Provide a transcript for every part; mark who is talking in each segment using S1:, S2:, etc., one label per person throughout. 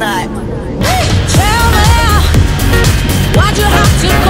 S1: night. Tell me, why'd you have to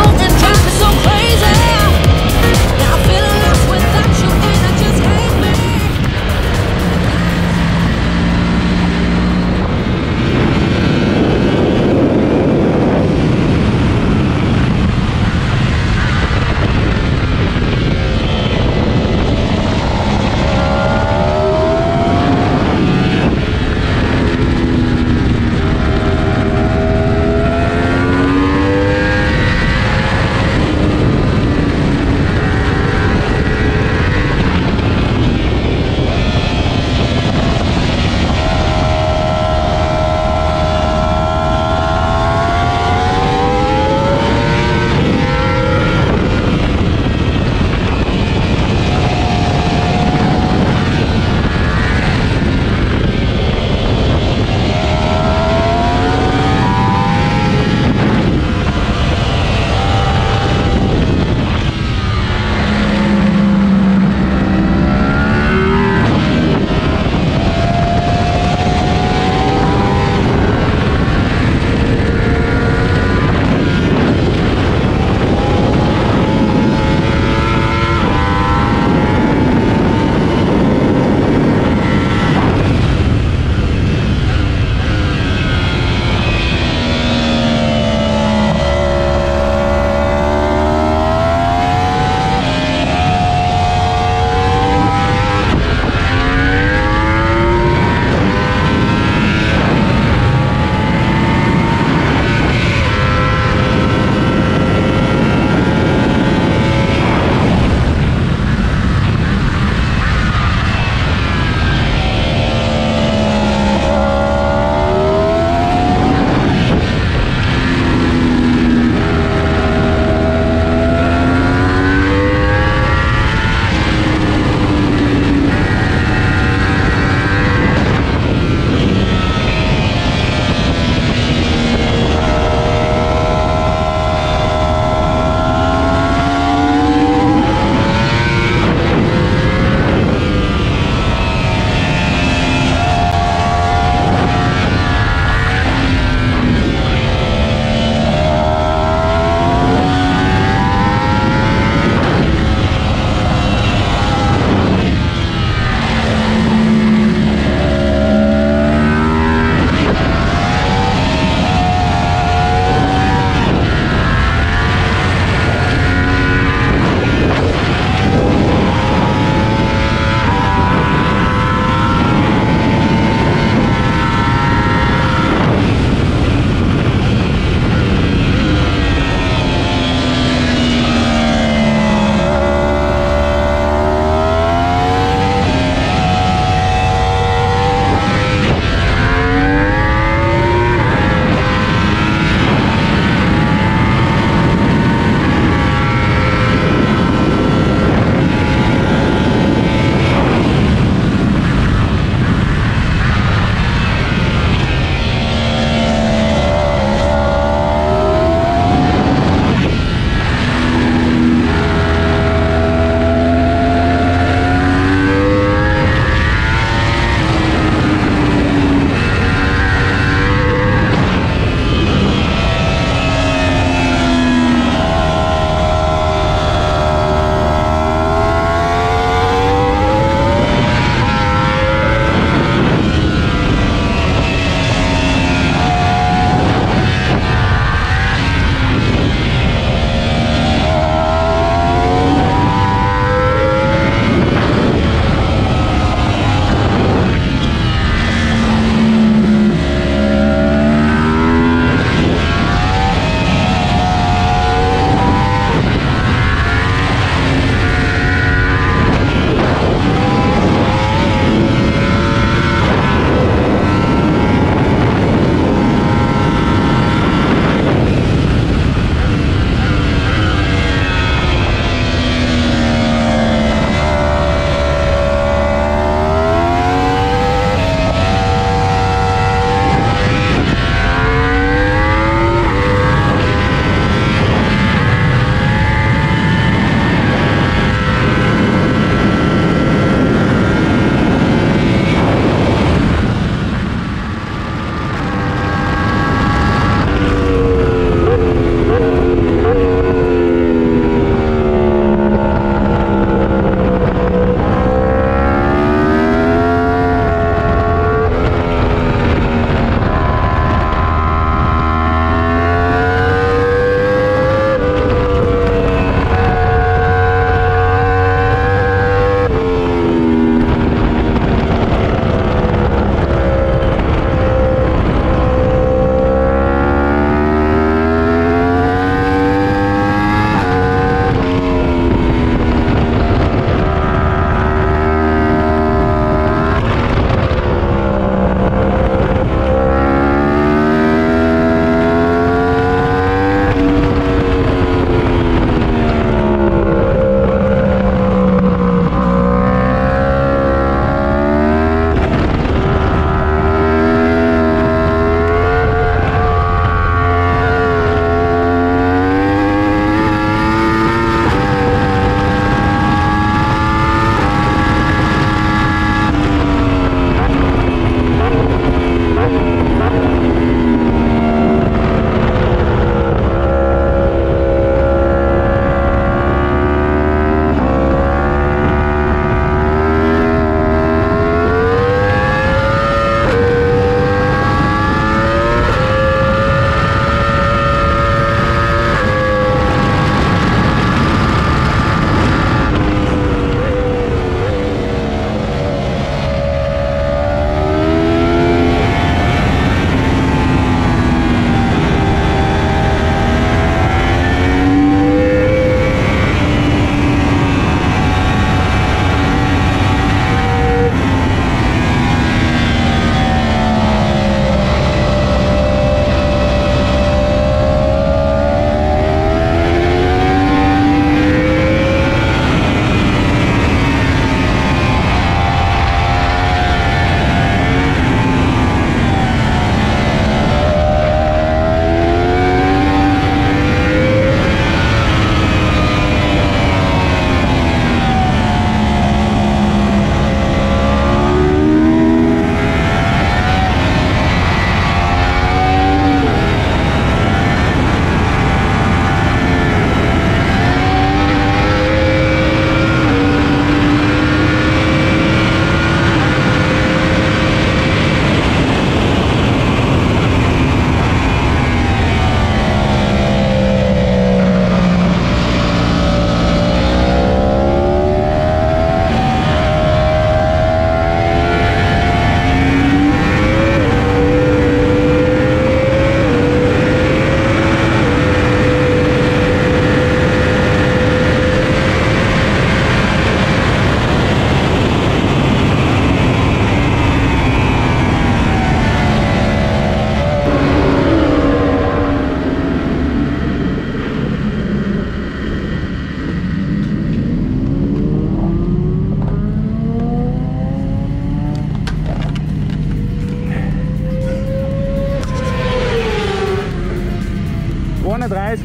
S2: 30.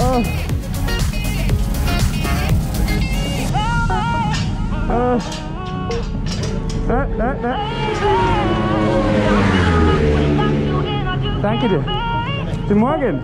S2: Oh. Oh. Good morning.